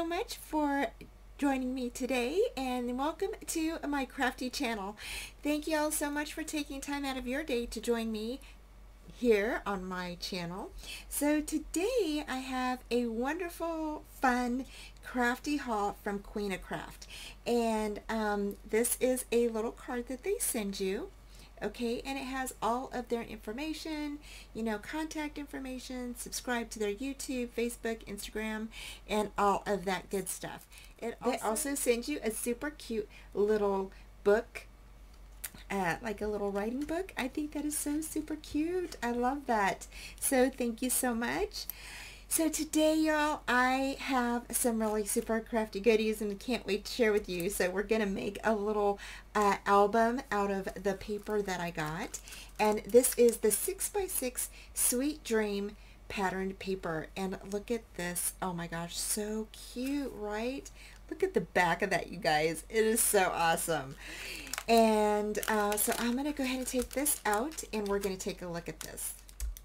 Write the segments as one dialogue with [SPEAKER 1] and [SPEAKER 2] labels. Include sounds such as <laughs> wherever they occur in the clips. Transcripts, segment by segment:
[SPEAKER 1] so much for joining me today and welcome to my crafty channel. Thank you all so much for taking time out of your day to join me here on my channel. So today I have a wonderful, fun, crafty haul from QueenACraft. And um, this is a little card that they send you okay? And it has all of their information you know contact information subscribe to their youtube facebook instagram and all of that good stuff. It they also send you a super cute little book uh, like a little writing book. I think that is so super cute. I love that. So thank you so much so today, y'all, I have some really super crafty goodies and can't wait to share with you. So we're going to make a little uh, album out of the paper that I got. And this is the 6x6 Sweet Dream patterned paper. And look at this. Oh my gosh, so cute, right? Look at the back of that, you guys. It is so awesome. And uh, so I'm going to go ahead and take this out and we're going to take a look at this.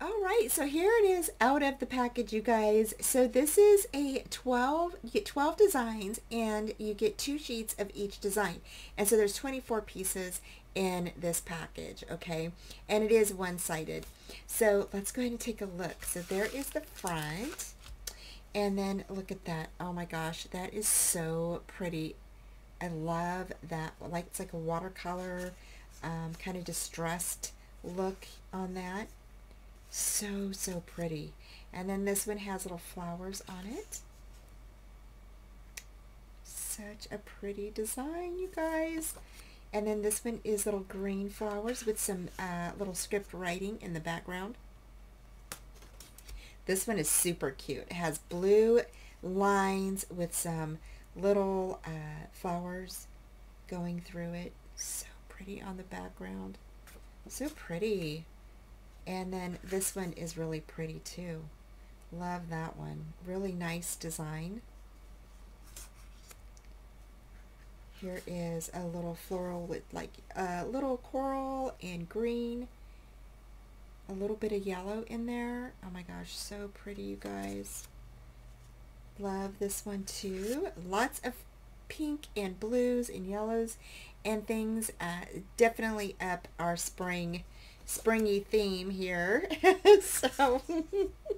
[SPEAKER 1] All right, so here it is out of the package, you guys. So this is a 12, you get 12 designs and you get two sheets of each design. And so there's 24 pieces in this package, okay? And it is one-sided. So let's go ahead and take a look. So there is the front. And then look at that. Oh my gosh, that is so pretty. I love that. Like It's like a watercolor, um, kind of distressed look on that. So, so pretty. And then this one has little flowers on it. Such a pretty design, you guys. And then this one is little green flowers with some uh, little script writing in the background. This one is super cute. It has blue lines with some little uh, flowers going through it. So pretty on the background. So pretty. And then this one is really pretty too. Love that one. Really nice design. Here is a little floral with like a little coral and green. A little bit of yellow in there. Oh my gosh, so pretty you guys. Love this one too. Lots of pink and blues and yellows and things. Uh, definitely up our spring springy theme here. <laughs> so,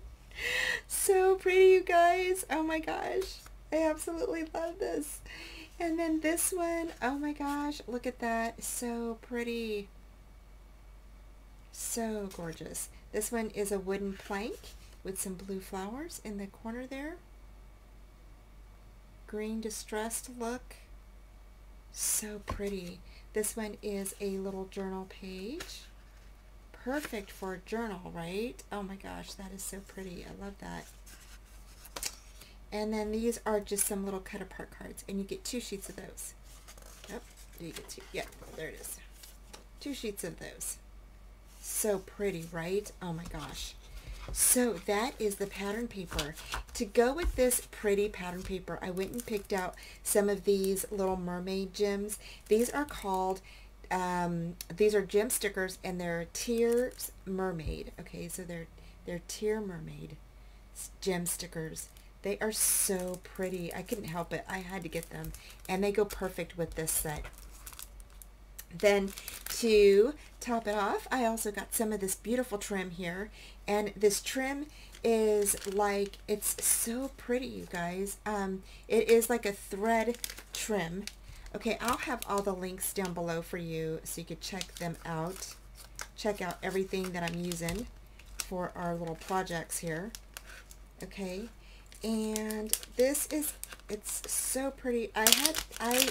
[SPEAKER 1] <laughs> so pretty, you guys. Oh my gosh. I absolutely love this. And then this one, oh my gosh, look at that. So pretty. So gorgeous. This one is a wooden plank with some blue flowers in the corner there. Green distressed look. So pretty. This one is a little journal page perfect for a journal, right? Oh my gosh, that is so pretty. I love that. And then these are just some little cut apart cards, and you get two sheets of those. Yep, you get two. Yeah, there it is. Two sheets of those. So pretty, right? Oh my gosh. So that is the pattern paper. To go with this pretty pattern paper, I went and picked out some of these little mermaid gems. These are called um, these are gem stickers and they're Tears Mermaid. Okay, so they're, they're Tear Mermaid gem stickers. They are so pretty. I couldn't help it. I had to get them. And they go perfect with this set. Then to top it off, I also got some of this beautiful trim here. And this trim is like, it's so pretty, you guys. Um, it is like a thread trim. Okay, I'll have all the links down below for you so you could check them out. Check out everything that I'm using for our little projects here. Okay, and this is, it's so pretty. I had, I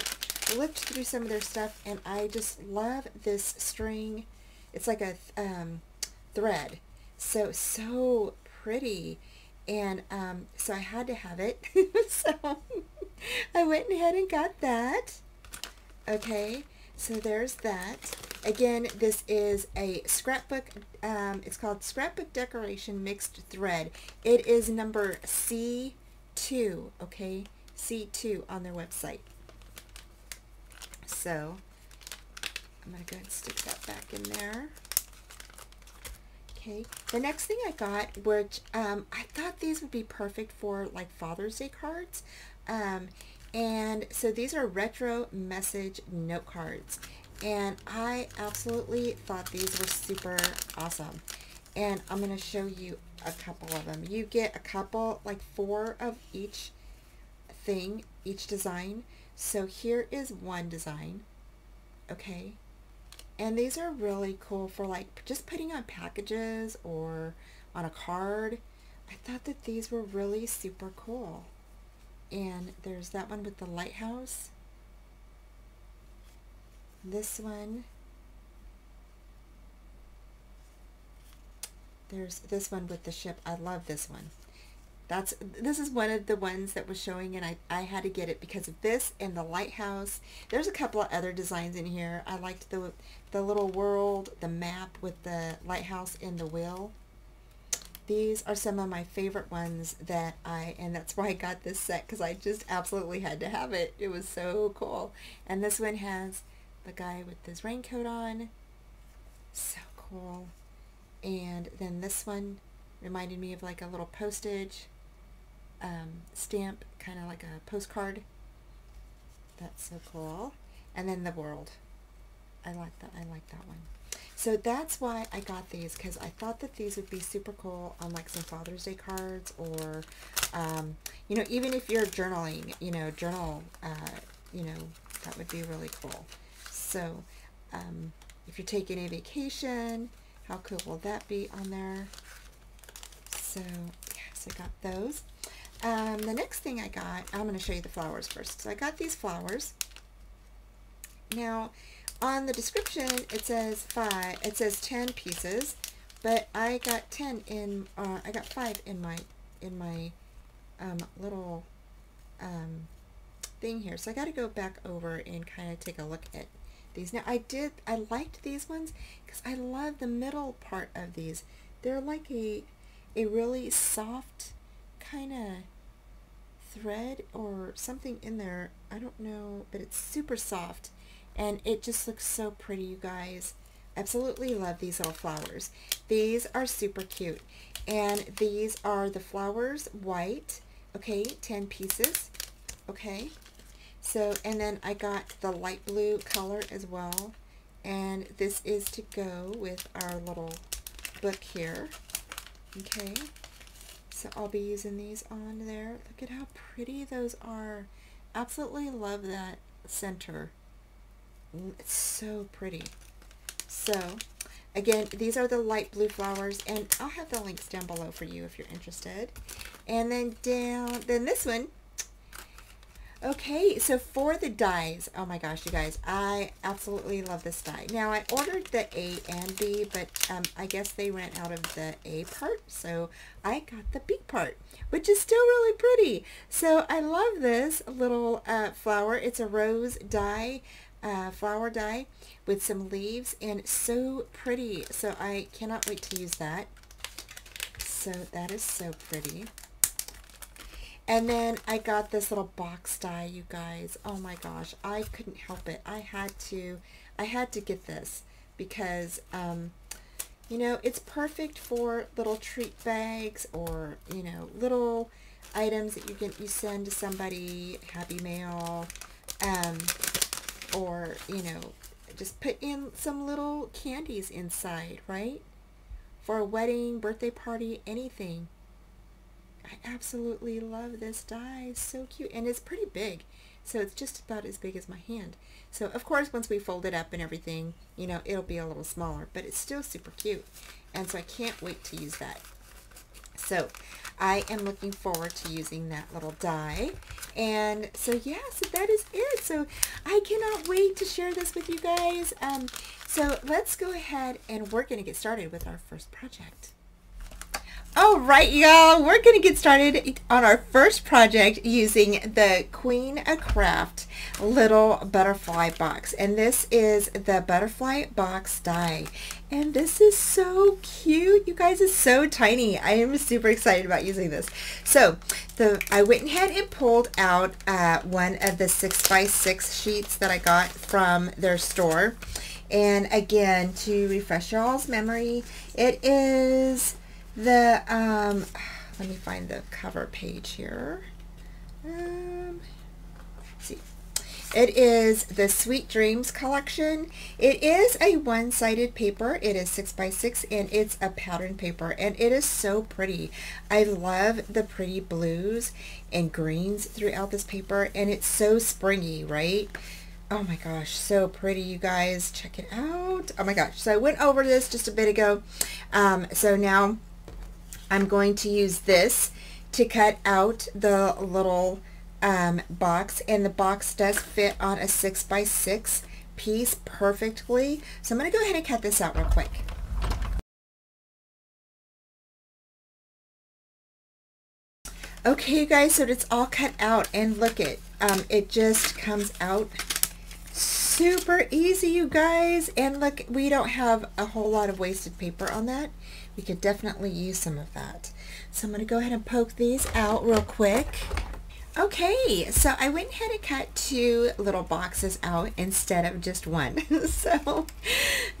[SPEAKER 1] looked through some of their stuff and I just love this string. It's like a um, thread. So, so pretty. And um, so I had to have it. <laughs> so <laughs> I went ahead and got that. Okay, so there's that. Again, this is a scrapbook. Um, it's called Scrapbook Decoration Mixed Thread. It is number C2, okay? C2 on their website. So, I'm going to go ahead and stick that back in there. Okay, the next thing I got, which um, I thought these would be perfect for like Father's Day cards. Um, and so these are retro message note cards. And I absolutely thought these were super awesome. And I'm going to show you a couple of them. You get a couple, like four of each thing, each design. So here is one design. Okay. And these are really cool for like just putting on packages or on a card. I thought that these were really super cool. And there's that one with the lighthouse. This one. There's this one with the ship. I love this one. That's this is one of the ones that was showing and I, I had to get it because of this and the lighthouse. There's a couple of other designs in here. I liked the the little world, the map with the lighthouse in the wheel. These are some of my favorite ones that I, and that's why I got this set because I just absolutely had to have it. It was so cool. And this one has the guy with his raincoat on. So cool. And then this one reminded me of like a little postage um, stamp, kind of like a postcard. That's so cool. And then the world. I like that. I like that one. So that's why I got these because I thought that these would be super cool on like some Father's Day cards or, um, you know, even if you're journaling, you know, journal, uh, you know, that would be really cool. So um, if you're taking a vacation, how cool will that be on there? So, yes, I got those. Um, the next thing I got, I'm going to show you the flowers first. So I got these flowers. Now, on the description, it says five, it says 10 pieces, but I got 10 in, uh, I got five in my, in my um, little um, thing here. So I got to go back over and kind of take a look at these. Now I did, I liked these ones because I love the middle part of these. They're like a, a really soft kind of thread or something in there. I don't know, but it's super soft and it just looks so pretty, you guys. Absolutely love these little flowers. These are super cute. And these are the flowers, white, okay, 10 pieces, okay. So, and then I got the light blue color as well. And this is to go with our little book here, okay. So I'll be using these on there. Look at how pretty those are. Absolutely love that center. It's so pretty. So, again, these are the light blue flowers, and I'll have the links down below for you if you're interested. And then down, then this one. Okay, so for the dies, oh my gosh, you guys, I absolutely love this die. Now, I ordered the A and B, but um, I guess they ran out of the A part, so I got the B part, which is still really pretty. So I love this little uh, flower. It's a rose die uh, flower die with some leaves and so pretty. So I cannot wait to use that. So that is so pretty. And then I got this little box die, you guys. Oh my gosh, I couldn't help it. I had to, I had to get this because, um, you know, it's perfect for little treat bags or, you know, little items that you can you send to somebody, happy mail. Um, or, you know, just put in some little candies inside, right? For a wedding, birthday party, anything. I absolutely love this die. So cute. And it's pretty big. So it's just about as big as my hand. So of course, once we fold it up and everything, you know, it'll be a little smaller, but it's still super cute. And so I can't wait to use that. So I am looking forward to using that little die. And so yeah, so that is it. So I cannot wait to share this with you guys. Um, so let's go ahead and we're going to get started with our first project. All right, y'all, we're going to get started on our first project using the QueenACraft little butterfly box. And this is the butterfly box die. And this is so cute. You guys, it's so tiny. I am super excited about using this. So the I went ahead and pulled out uh, one of the 6 by 6 sheets that I got from their store And again, to refresh y'all's memory, it is the, um, <sighs> let me find the cover page here. Um, see. It is the Sweet Dreams collection. It is a one-sided paper. It is 6 by 6 and it's a pattern paper and it is so pretty. I love the pretty blues and greens throughout this paper and it's so springy, right? Oh my gosh, so pretty, you guys. Check it out. Oh my gosh. So I went over this just a bit ago. Um, so now I'm going to use this to cut out the little um, box and the box does fit on a six by six piece perfectly. So I'm going to go ahead and cut this out real quick. Okay, you guys, so it's all cut out and look it, um, it just comes out super easy, you guys. And look, we don't have a whole lot of wasted paper on that. We could definitely use some of that. So I'm going to go ahead and poke these out real quick. Okay, so I went ahead and cut two little boxes out instead of just one. <laughs> so,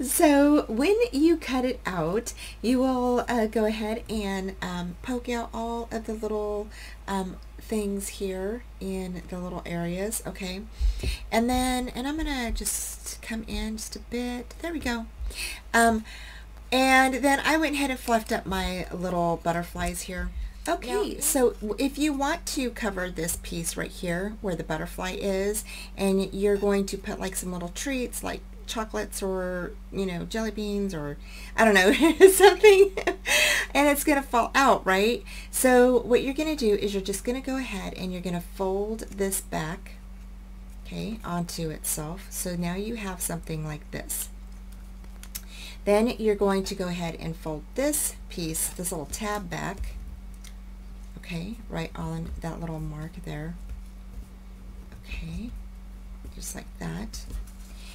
[SPEAKER 1] so when you cut it out, you will uh, go ahead and um, poke out all of the little um, things here in the little areas, okay? And then, and I'm going to just come in just a bit. There we go. Um, and then I went ahead and fluffed up my little butterflies here. Okay, so if you want to cover this piece right here where the butterfly is, and you're going to put like some little treats like chocolates or, you know, jelly beans or, I don't know, <laughs> something, and it's going to fall out, right? So what you're going to do is you're just going to go ahead and you're going to fold this back, okay, onto itself. So now you have something like this. Then you're going to go ahead and fold this piece, this little tab back, okay, right on that little mark there. Okay, just like that.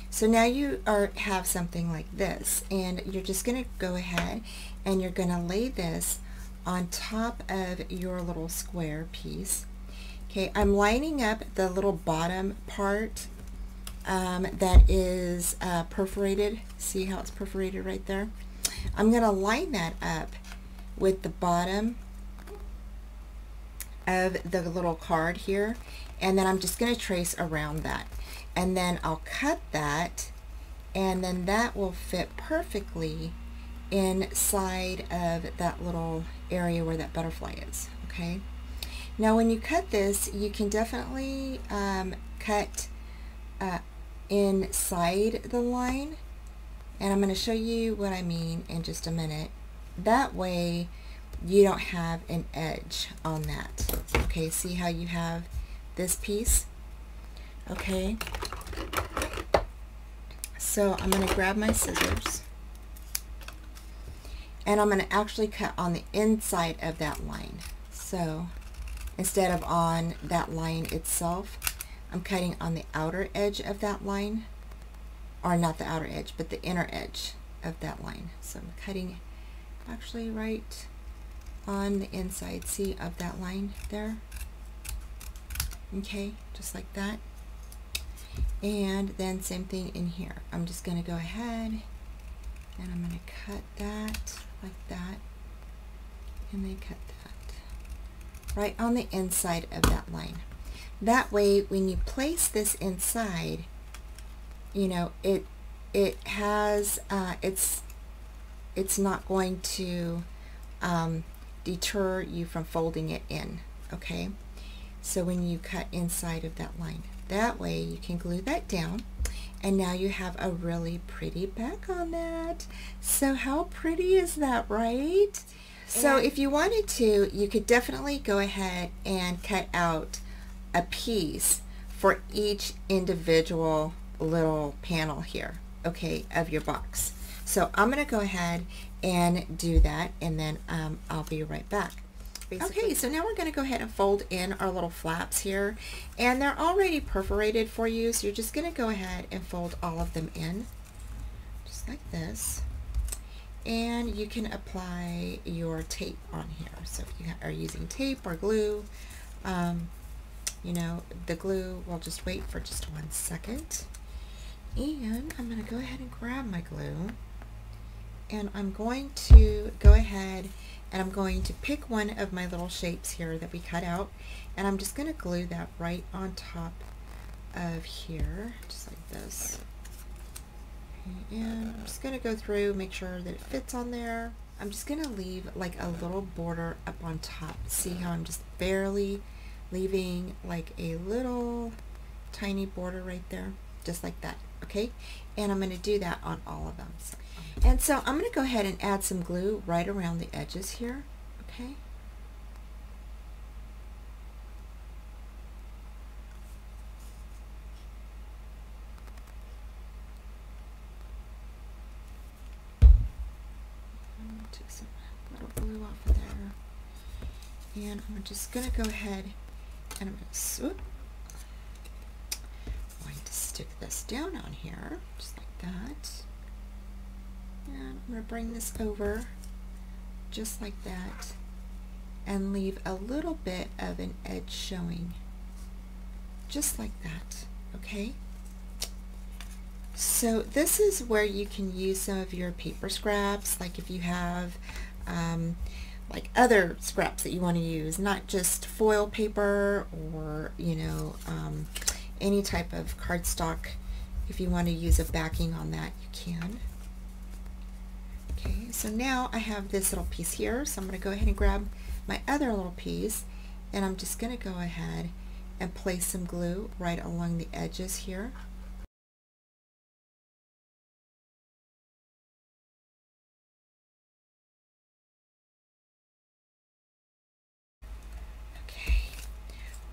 [SPEAKER 1] So now you are have something like this and you're just going to go ahead and you're going to lay this on top of your little square piece. Okay, I'm lining up the little bottom part um, that is uh, perforated. See how it's perforated right there? I'm going to line that up with the bottom of the little card here and then I'm just going to trace around that and then I'll cut that and then that will fit perfectly inside of that little area where that butterfly is okay now when you cut this you can definitely um, cut uh, inside the line and I'm going to show you what I mean in just a minute that way you don't have an edge on that. Okay, see how you have this piece? Okay. So I'm going to grab my scissors and I'm going to actually cut on the inside of that line. So instead of on that line itself, I'm cutting on the outer edge of that line, or not the outer edge, but the inner edge of that line. So I'm cutting actually right on the inside, see, of that line there. Okay, just like that. And then same thing in here. I'm just going to go ahead and I'm going to cut that like that and then cut that right on the inside of that line. That way when you place this inside, you know, it it has, uh, it's, it's not going to um, deter you from folding it in, okay? So when you cut inside of that line, that way you can glue that down and now you have a really pretty back on that. So how pretty is that, right? So if you wanted to, you could definitely go ahead and cut out a piece for each individual little panel here, okay, of your box. So I'm going to go ahead and do that and then um, I'll be right back. Basically. Okay, so now we're going to go ahead and fold in our little flaps here and they're already perforated for you so you're just going to go ahead and fold all of them in just like this and you can apply your tape on here so if you are using tape or glue um, you know the glue will just wait for just one second. And I'm going to go ahead and grab my glue. And I'm going to go ahead and I'm going to pick one of my little shapes here that we cut out. And I'm just going to glue that right on top of here just like this. And I'm just going to go through make sure that it fits on there. I'm just going to leave like a little border up on top. See how I'm just barely leaving like a little tiny border right there just like that okay and I'm going to do that on all of them and so I'm going to go ahead and add some glue right around the edges here, okay? Take some little glue off of there. And I'm just going to go ahead I'm going to, going to stick this down on here, just like that. And I'm going to bring this over just like that and leave a little bit of an edge showing just like that okay so this is where you can use some of your paper scraps like if you have um, like other scraps that you want to use not just foil paper or you know um, any type of cardstock if you want to use a backing on that you can Okay, so now I have this little piece here, so I'm going to go ahead and grab my other little piece, and I'm just going to go ahead and place some glue right along the edges here.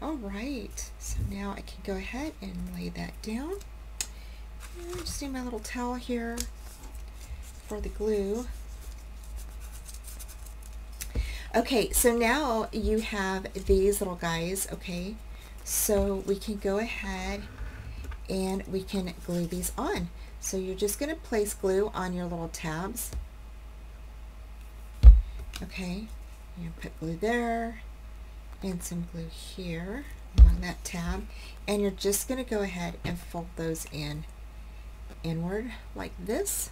[SPEAKER 1] All right, so now I can go ahead and lay that down. And just do my little towel here for the glue. Okay, so now you have these little guys, okay? So we can go ahead and we can glue these on. So you're just going to place glue on your little tabs. Okay, you put glue there and some glue here on that tab. And you're just going to go ahead and fold those in inward like this.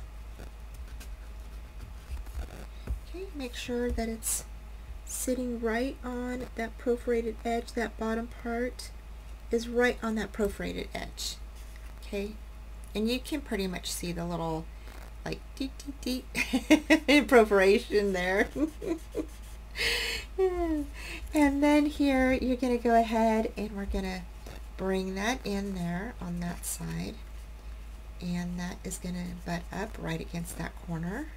[SPEAKER 1] Okay, make sure that it's sitting right on that perforated edge, that bottom part is right on that perforated edge. Okay, and you can pretty much see the little like deep, deep, deep <laughs> perforation there. <laughs> <laughs> and then here you're going to go ahead and we're going to bring that in there on that side and that is going to butt up right against that corner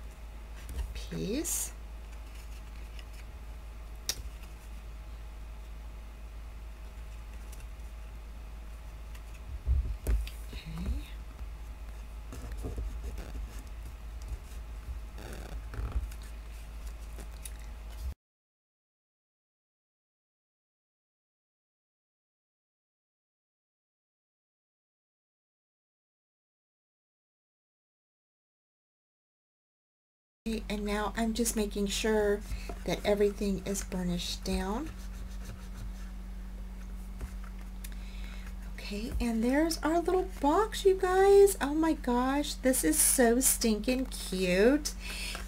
[SPEAKER 1] piece. And now I'm just making sure that everything is burnished down. Okay, and there's our little box, you guys. Oh my gosh, this is so stinking cute.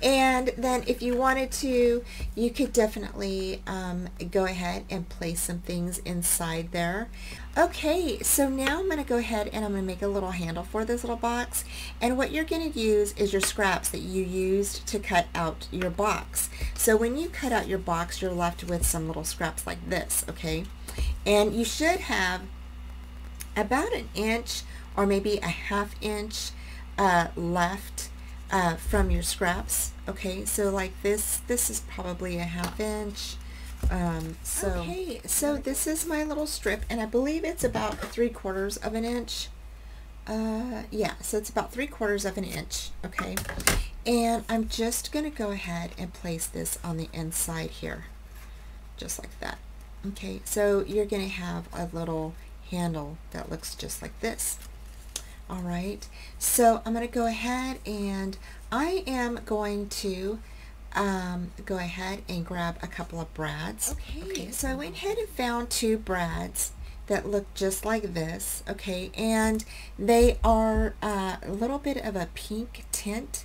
[SPEAKER 1] And then if you wanted to, you could definitely um, go ahead and place some things inside there. Okay, so now I'm going to go ahead and I'm going to make a little handle for this little box. And what you're going to use is your scraps that you used to cut out your box. So when you cut out your box, you're left with some little scraps like this, okay? And you should have about an inch or maybe a half inch uh, left uh, from your scraps, okay? So like this, this is probably a half inch um, so, okay, so this is my little strip, and I believe it's about three quarters of an inch. Uh, yeah, so it's about three quarters of an inch, okay? And I'm just going to go ahead and place this on the inside here, just like that. Okay, so you're going to have a little handle that looks just like this. All right, so I'm going to go ahead and I am going to um, go ahead and grab a couple of brads. Okay. okay, so I went ahead and found two brads that look just like this, okay, and they are uh, a little bit of a pink tint,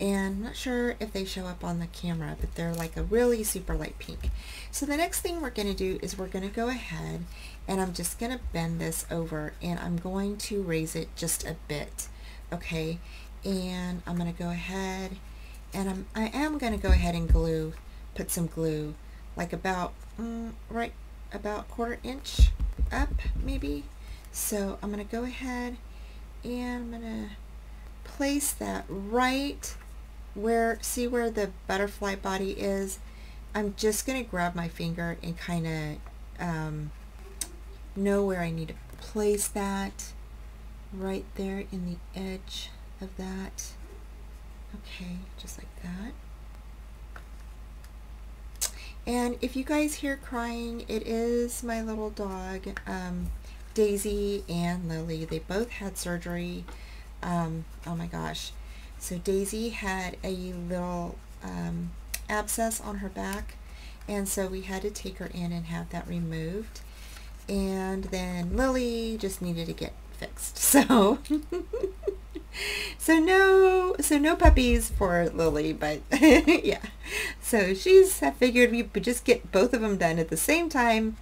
[SPEAKER 1] and I'm not sure if they show up on the camera, but they're like a really super light pink. So the next thing we're going to do is we're going to go ahead and I'm just going to bend this over and I'm going to raise it just a bit, okay, and I'm going to go ahead and I'm, I am going to go ahead and glue, put some glue, like about, mm, right about quarter inch up maybe. So I'm going to go ahead and I'm going to place that right where, see where the butterfly body is? I'm just going to grab my finger and kind of um, know where I need to place that right there in the edge of that. Okay, just like that. And if you guys hear crying, it is my little dog, um, Daisy and Lily. They both had surgery. Um, oh my gosh. So Daisy had a little um, abscess on her back, and so we had to take her in and have that removed. And then Lily just needed to get fixed. So. <laughs> So no so no puppies for Lily but <laughs> yeah. So she's I figured we would just get both of them done at the same time.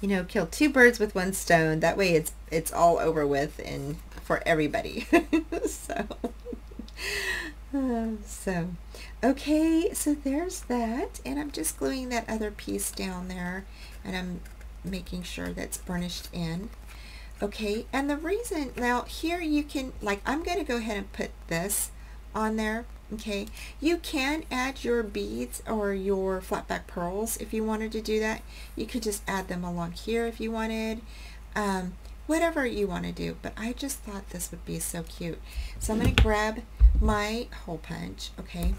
[SPEAKER 1] You know kill two birds with one stone. That way it's it's all over with and for everybody. <laughs> So. Uh, so. Okay so there's that and I'm just gluing that other piece down there and I'm making sure that's burnished in. Okay and the reason now here you can like I'm going to go ahead and put this on there okay? You can add your beads or your flat back pearls if you wanted to do that. You could just add them along here if you wanted um, whatever you want to do but I just thought this would be so cute. So I'm going to grab my hole punch okay?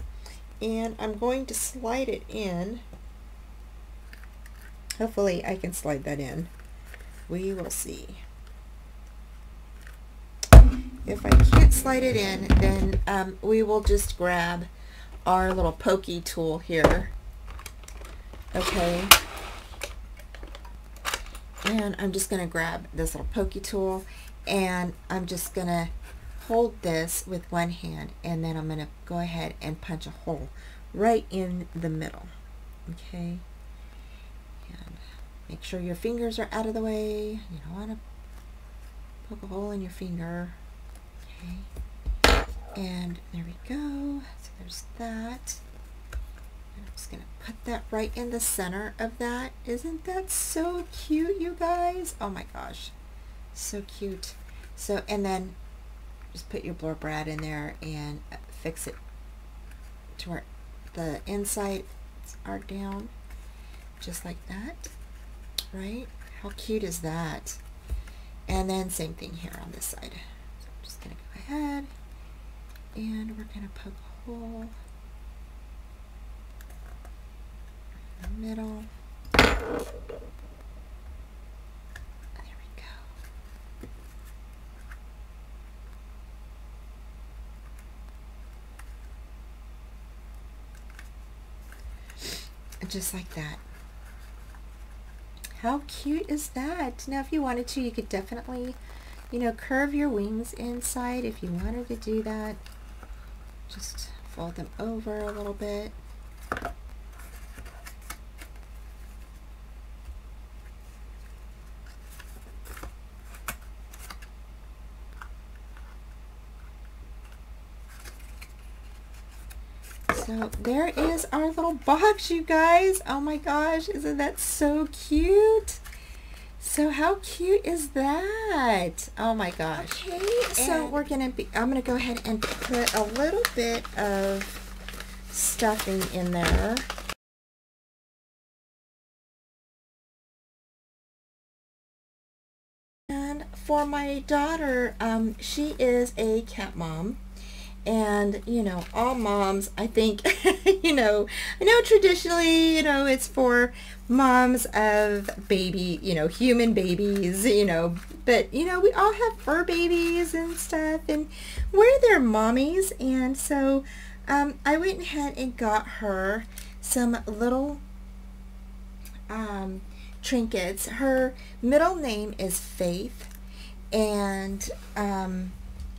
[SPEAKER 1] And I'm going to slide it in hopefully I can slide that in we will see if I can't slide it in, then um, we will just grab our little pokey tool here. Okay. And I'm just going to grab this little pokey tool and I'm just going to hold this with one hand and then I'm going to go ahead and punch a hole right in the middle. Okay. Make sure your fingers are out of the way. You don't want to poke a hole in your finger. Okay. And there we go. So there's that. I'm just going to put that right in the center of that. Isn't that so cute, you guys? Oh my gosh. So cute. So, and then just put your Blur Brad in there and uh, fix it to where the inside are down. Just like that. Right? How cute is that? And then same thing here on this side So I'm just going to go ahead and we're going to poke a hole in the middle. There we go. Just like that. How cute is that? Now if you wanted to, you could definitely you know, curve your wings inside if you wanted to do that. Just fold them over a little bit. So there is our little box, you guys. Oh my gosh, isn't that so cute? So how cute is that? Oh my gosh. Okay, so we're gonna be, I'm gonna go ahead and put a little bit of stuffing in there. And for my daughter, um, she is a cat mom and you know all moms i think <laughs> you know i know traditionally you know it's for moms of baby you know human babies you know but you know we all have fur babies and stuff and we're their mommies and so um, i went ahead and got her some little um, trinkets. Her middle name is Faith, and um,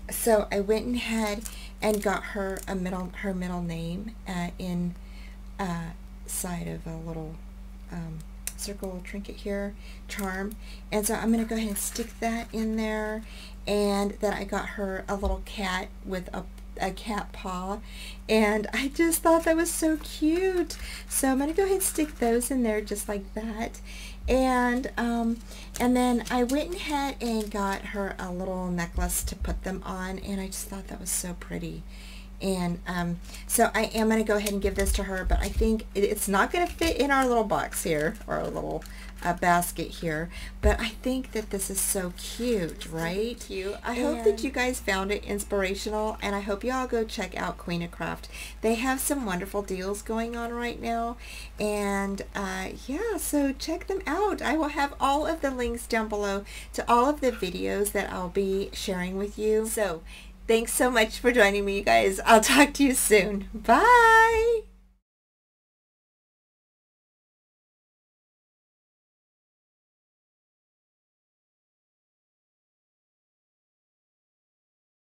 [SPEAKER 1] so I went ahead and got her a middle her middle name uh, in uh, side of a little um, circle trinket here, charm. And so I'm going to go ahead and stick that in there. And then I got her a little cat with a a cat paw and I just thought that was so cute so I'm gonna go ahead and stick those in there just like that and um, and then I went ahead and got her a little necklace to put them on and I just thought that was so pretty. And um, so I am going to go ahead and give this to her, but I think it's not going to fit in our little box here, or a little uh, basket here. But I think that this is so cute, right? So cute. I and hope that you guys found it inspirational, and I hope you all go check out QueenACraft. They have some wonderful deals going on right now, and uh, yeah, so check them out. I will have all of the links down below to all of the videos that I'll be sharing with you. So Thanks so much for joining me, you guys. I'll talk to you soon. Bye!